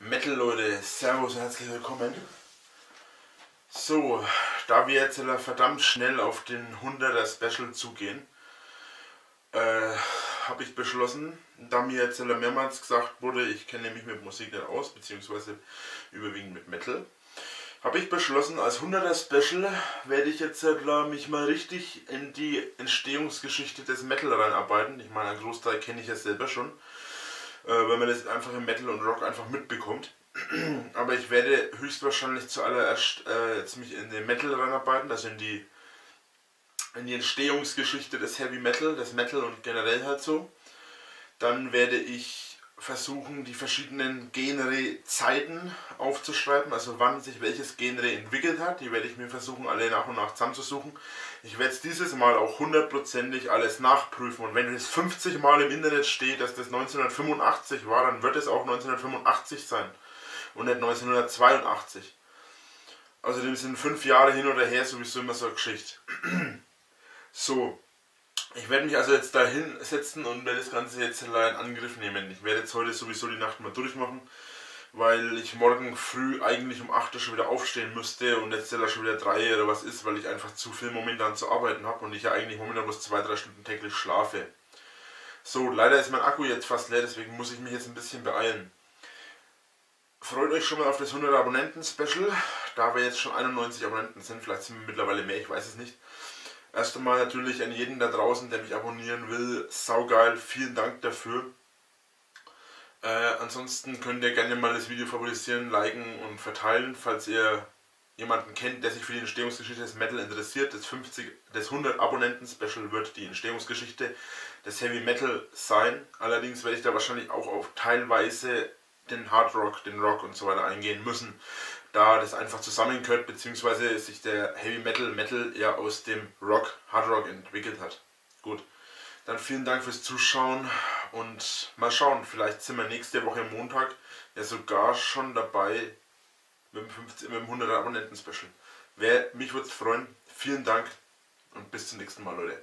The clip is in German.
Metal Leute, Servus und herzlich willkommen. So, da wir jetzt verdammt schnell auf den 100er Special zugehen, äh, habe ich beschlossen, da mir jetzt mehrmals gesagt wurde, ich kenne mich mit Musik nicht aus, beziehungsweise überwiegend mit Metal, habe ich beschlossen, als 100er Special werde ich jetzt mich mal richtig in die Entstehungsgeschichte des Metal reinarbeiten. Ich meine, einen Großteil kenne ich ja selber schon äh, weil man das einfach im Metal und Rock einfach mitbekommt. Aber ich werde höchstwahrscheinlich zuallererst äh, jetzt mich in den Metal reinarbeiten, also in die, in die Entstehungsgeschichte des Heavy Metal, des Metal und generell halt so. Dann werde ich versuchen, die verschiedenen Genre-Zeiten aufzuschreiben, also wann sich welches Genre entwickelt hat. Die werde ich mir versuchen, alle nach und nach zusammenzusuchen. Ich werde es dieses Mal auch hundertprozentig alles nachprüfen und wenn es 50 Mal im Internet steht, dass das 1985 war, dann wird es auch 1985 sein und nicht 1982. Außerdem sind fünf Jahre hin oder her sowieso immer so eine Geschichte. so, ich werde mich also jetzt da hinsetzen und werde das Ganze jetzt in Angriff nehmen. Ich werde jetzt heute sowieso die Nacht mal durchmachen, weil ich morgen früh eigentlich um 8 Uhr schon wieder aufstehen müsste und jetzt schon wieder 3 oder was ist, weil ich einfach zu viel momentan zu arbeiten habe und ich ja eigentlich momentan bloß 2-3 Stunden täglich schlafe. So, leider ist mein Akku jetzt fast leer, deswegen muss ich mich jetzt ein bisschen beeilen. Freut euch schon mal auf das 100 Abonnenten Special, da wir jetzt schon 91 Abonnenten sind, vielleicht sind wir mittlerweile mehr, ich weiß es nicht. Erst einmal natürlich an jeden da draußen, der mich abonnieren will. Saugeil, vielen Dank dafür. Äh, ansonsten könnt ihr gerne mal das Video favorisieren, liken und verteilen, falls ihr jemanden kennt, der sich für die Entstehungsgeschichte des Metal interessiert. Das 50, das 100 Abonnenten Special wird die Entstehungsgeschichte des Heavy Metal sein. Allerdings werde ich da wahrscheinlich auch auf teilweise den Hard Rock, den Rock und so weiter eingehen müssen da das einfach zusammengehört, beziehungsweise sich der Heavy Metal Metal ja aus dem Rock, Hard Rock entwickelt hat. Gut, dann vielen Dank fürs Zuschauen und mal schauen, vielleicht sind wir nächste Woche Montag ja sogar schon dabei mit dem, 50, mit dem 100 Abonnenten Special. Wer mich würde freuen, vielen Dank und bis zum nächsten Mal, Leute.